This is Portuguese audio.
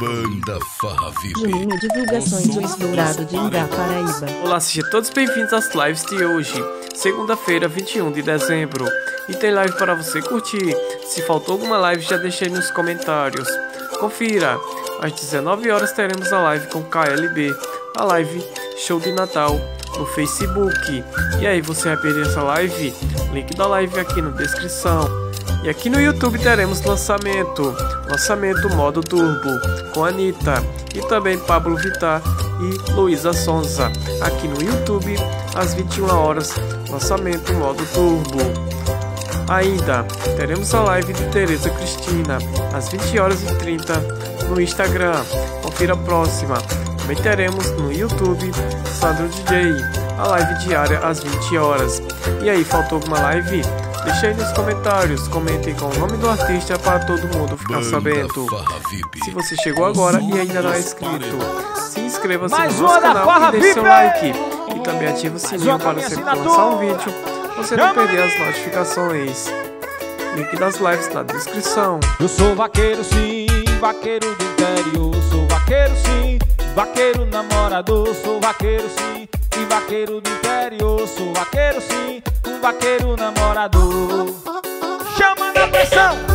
Banda Farra VIP. Juninho Divulgações Luiz Dourado de Ingá, Paraíba. Olá, sejam todos bem-vindos às lives de hoje, segunda-feira, 21 de dezembro. E tem live para você curtir. Se faltou alguma live, já deixei nos comentários. Confira, às 19 horas teremos a live com KLB, a live Show de Natal no Facebook. E aí, você vai perder essa live? Link da live aqui na descrição. E aqui no YouTube teremos lançamento, lançamento modo turbo com Anitta e também Pablo Vittar e Luísa Sonza. Aqui no YouTube às 21 horas, lançamento modo turbo. Ainda teremos a live de Tereza Cristina às 20 horas e 30 no Instagram. Confira a próxima. Também teremos no YouTube Sandro DJ, a live diária às 20 horas. E aí, faltou alguma live? Deixa aí nos comentários, comentem com o nome do artista para todo mundo ficar Banda sabendo. Se você chegou agora e ainda não é inscrito, se inscreva-se no nosso canal Farra e deixe seu like. E também ative o sininho para sempre lançar um vídeo, você não perder as notificações. Link das lives na descrição. Eu sou vaqueiro sim, vaqueiro do interior. Sou vaqueiro sim, vaqueiro namorador. Sou vaqueiro sim, e vaqueiro do interior. Sou vaqueiro sim, vaqueiro namorador. Chama na pressão!